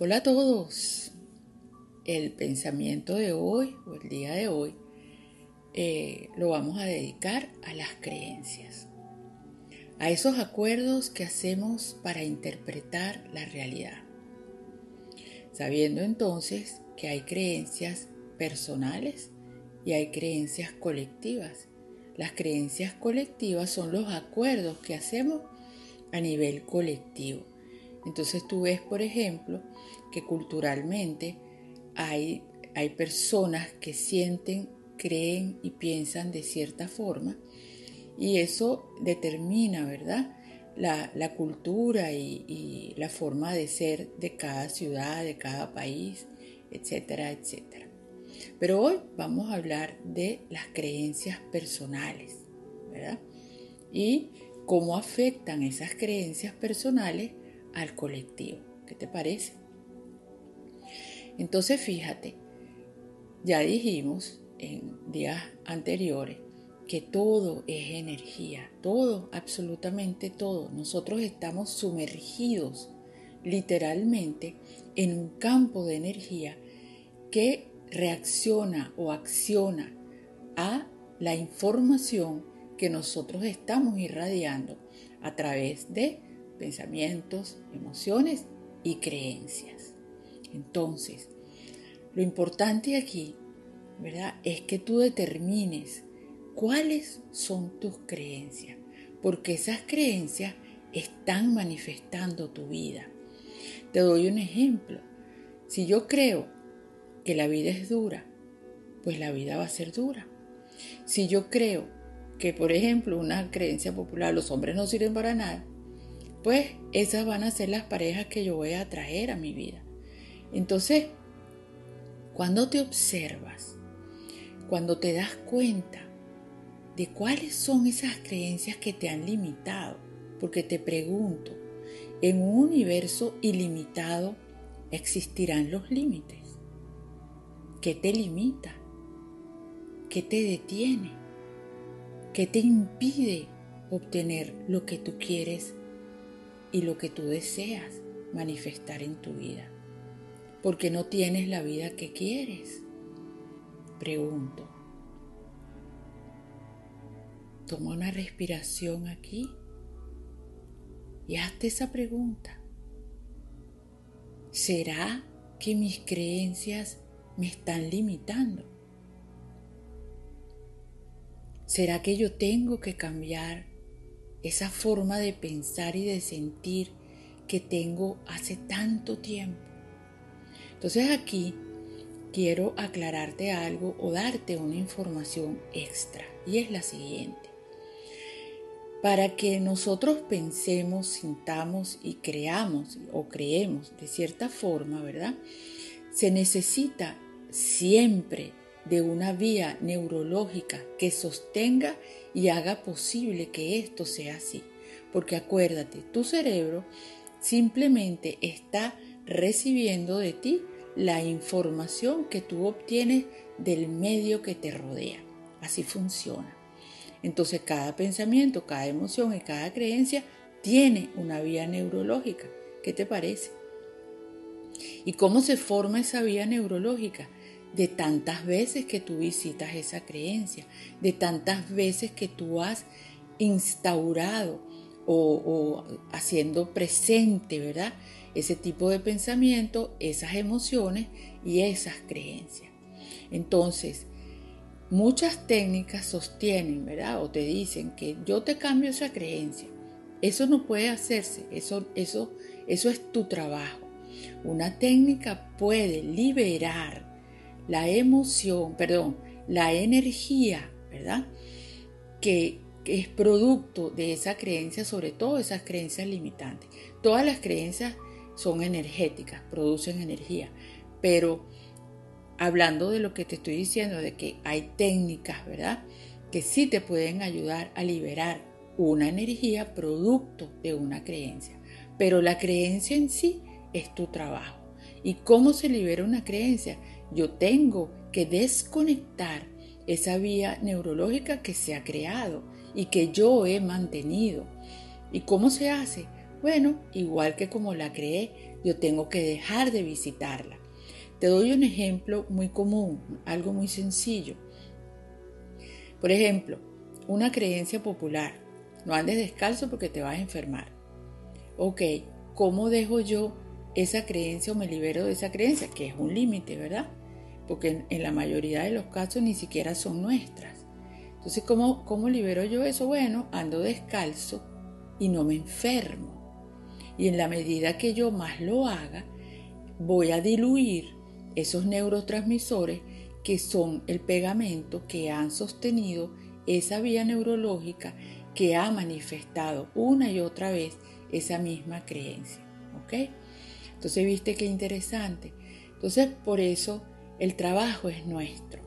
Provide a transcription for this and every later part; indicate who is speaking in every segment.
Speaker 1: Hola a todos. El pensamiento de hoy o el día de hoy eh, lo vamos a dedicar a las creencias, a esos acuerdos que hacemos para interpretar la realidad, sabiendo entonces que hay creencias personales y hay creencias colectivas. Las creencias colectivas son los acuerdos que hacemos a nivel colectivo entonces tú ves, por ejemplo, que culturalmente hay, hay personas que sienten, creen y piensan de cierta forma y eso determina, ¿verdad? La, cultura y, y, la forma de ser de cada ciudad, de cada país, etcétera, etcétera. Pero hoy vamos a hablar de las creencias personales, ¿verdad? Y cómo afectan esas creencias personales al colectivo. ¿Qué te parece? Entonces fíjate, ya dijimos en días anteriores que todo es energía, todo, absolutamente todo. Nosotros estamos sumergidos literalmente en un campo de energía que reacciona o acciona a la información que nosotros estamos irradiando a través de pensamientos, emociones y creencias. Entonces, lo importante aquí, ¿verdad? Es que tú determines cuáles son tus creencias, porque esas creencias están manifestando tu vida. Te doy un ejemplo. Si yo creo que la vida es dura, pues la vida va a ser dura. Si yo creo que, por ejemplo, una creencia popular, los hombres no sirven para nada, pues esas van a ser las parejas que yo voy a atraer a mi vida. Entonces, cuando te observas, cuando te das cuenta de cuáles son esas creencias que te han limitado, porque te pregunto, en un universo ilimitado existirán los límites. ¿Qué te limita? ¿Qué te detiene? ¿Qué te impide obtener lo que tú quieres y lo que tú deseas manifestar en tu vida. Porque no tienes la vida que quieres. Pregunto. Toma una respiración aquí y hazte esa pregunta. ¿Será que mis creencias me están limitando? ¿Será que yo tengo que cambiar esa forma de pensar y de sentir que tengo hace tanto tiempo. Entonces aquí quiero aclararte algo o darte una información extra y es la siguiente. Para que nosotros pensemos, sintamos y creamos o creemos de cierta forma, ¿verdad? Se necesita siempre de una vía neurológica que sostenga y haga posible que esto sea así. Porque acuérdate, tu cerebro simplemente está recibiendo de ti la información que tú obtienes del medio que te rodea. Así funciona. Entonces cada pensamiento, cada emoción y cada creencia tiene una vía neurológica. ¿Qué te parece? ¿Y cómo se forma esa vía neurológica? De tantas veces que tú visitas esa creencia, de tantas veces que tú has instaurado o, haciendo presente, ¿verdad? Ese tipo de pensamiento, esas emociones y esas creencias. Entonces, muchas técnicas sostienen, ¿verdad? O te dicen que yo te cambio esa creencia. Eso no puede hacerse, eso, eso, eso es tu trabajo. Una técnica puede liberar la emoción, perdón, la energía, ¿verdad? Que, es producto de esa creencia, sobre todo esas creencias limitantes. Todas las creencias son energéticas, producen energía, pero hablando de lo que te estoy diciendo, de que hay técnicas, ¿verdad? Que sí te pueden ayudar a liberar una energía producto de una creencia. Pero la creencia en sí es tu trabajo. ¿Y cómo se libera una creencia? Yo tengo que desconectar esa vía neurológica que se ha creado y que yo he mantenido. ¿Y cómo se hace? Bueno, igual que como la creé, yo tengo que dejar de visitarla. Te doy un ejemplo muy común, algo muy sencillo. Por ejemplo, una creencia popular. No andes descalzo porque te vas a enfermar. Ok, ¿cómo dejo yo esa creencia o me libero de esa creencia? Que es un límite, ¿verdad? Porque en, la mayoría de los casos ni siquiera son nuestras. Entonces, ¿cómo, ¿cómo libero yo eso? Bueno, ando descalzo y no me enfermo. Y en la medida que yo más lo haga, voy a diluir esos neurotransmisores que son el pegamento que han sostenido esa vía neurológica que ha manifestado una y otra vez esa misma creencia. ¿Ok? Entonces, viste qué interesante. Entonces, por eso el trabajo es nuestro.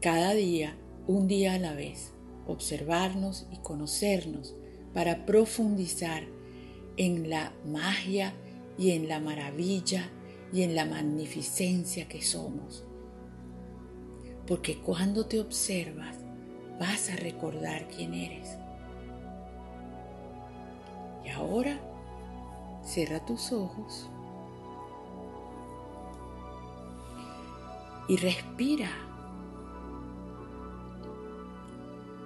Speaker 1: Cada día, un día a la vez, observarnos y conocernos para profundizar en la magia y en la maravilla y en la magnificencia que somos. Porque cuando te observas, vas a recordar quién eres. Y ahora, cierra tus ojos y respira.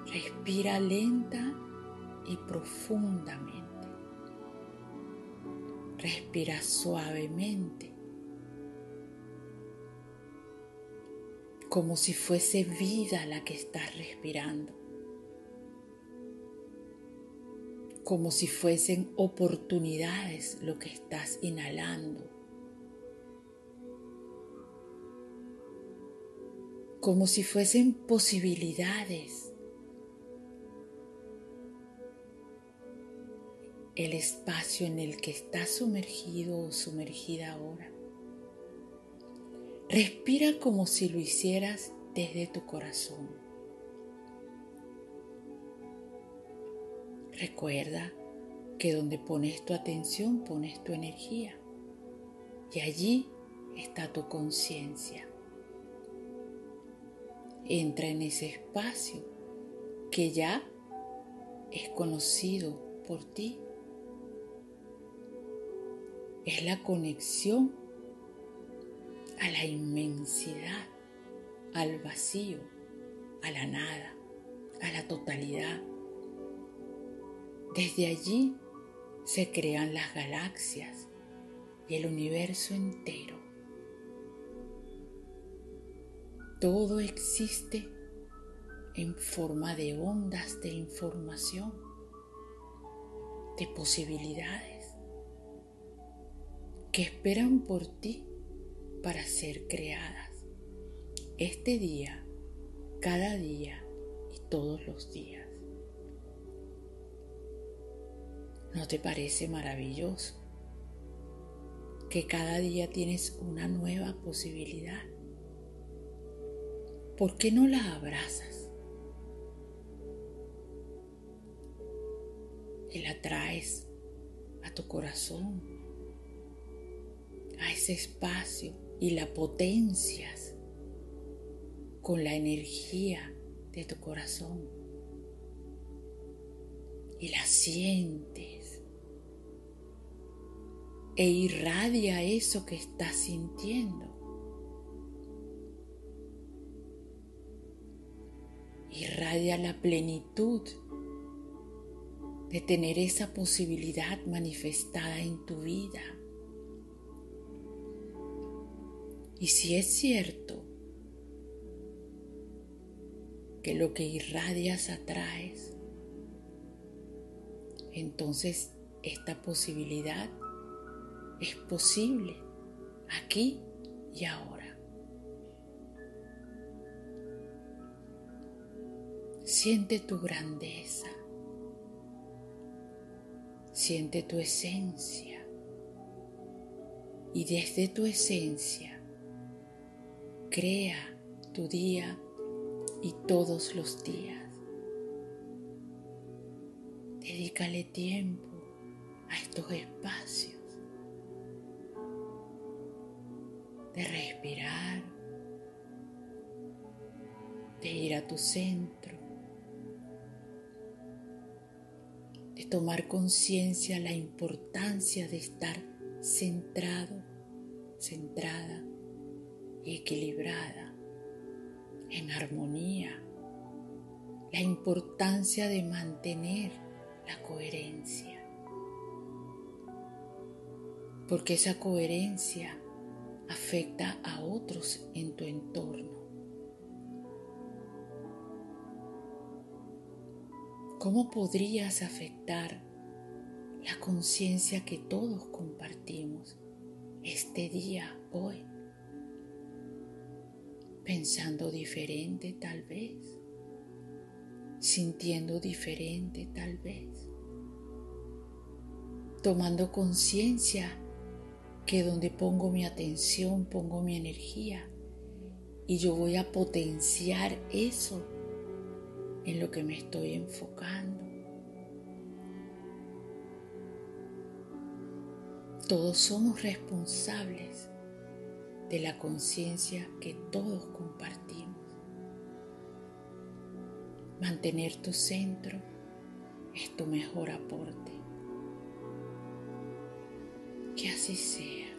Speaker 1: Respira lenta y profundamente. Respira suavemente. Como si fuese vida la que estás respirando. Como si fuesen oportunidades lo que estás inhalando. Como si fuesen posibilidades el espacio en el que estás sumergido o sumergida ahora. Respira como si lo hicieras desde tu corazón. Recuerda que donde pones tu atención pones tu energía y allí está tu conciencia. Entra en ese espacio que ya es conocido por ti es la conexión a la inmensidad, al vacío, a la nada, a la totalidad. Desde allí se crean las galaxias y el universo entero. Todo existe en forma de ondas de información, de posibilidades que esperan por ti para ser creadas. Este día, cada día y todos los días. ¿No te parece maravilloso que cada día tienes una nueva posibilidad? ¿Por qué no la abrazas? Y la traes a tu corazón a ese espacio y la potencias con la energía de tu corazón y la sientes e irradia eso que estás sintiendo. Irradia la plenitud de tener esa posibilidad manifestada en tu vida. Y si es cierto que lo que irradias atraes, entonces esta posibilidad es posible aquí y ahora. Siente tu grandeza, siente tu esencia. Y desde tu esencia Crea tu día y todos los días. Dedícale tiempo a estos espacios de respirar, de ir a tu centro, tomar conciencia la importancia de estar centrado, centrada y equilibrada, en armonía. La importancia de mantener la coherencia. Porque esa coherencia afecta a otros en tu entorno. ¿Cómo podrías afectar la conciencia que todos compartimos este día, hoy? Pensando diferente tal vez, sintiendo diferente tal vez, tomando conciencia que donde pongo mi atención, pongo mi energía y yo voy a potenciar eso en lo que me estoy enfocando. Todos somos responsables de la conciencia que todos compartimos. Mantener tu centro es tu mejor aporte. Que así sea.